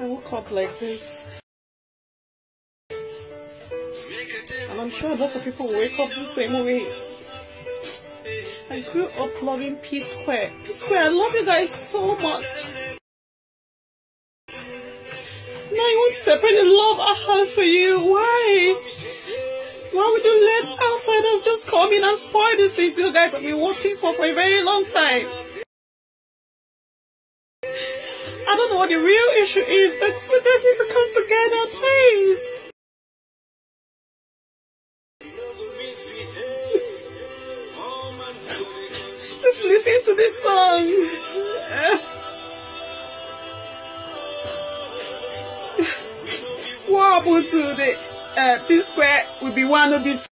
I woke up like this. And I'm sure a lot of people wake up the same way. I grew up loving P Square. P Square, I love you guys so much. Now you want to separate the love I have for you. Why? Why would you let outsiders just come in and spoil these things you guys have been working for for a very long time? I don't know what the real issue is, but we just need to come together, please. Just listen to this song. what happened to the uh, P Square will be one of the